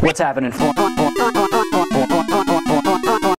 What's happening?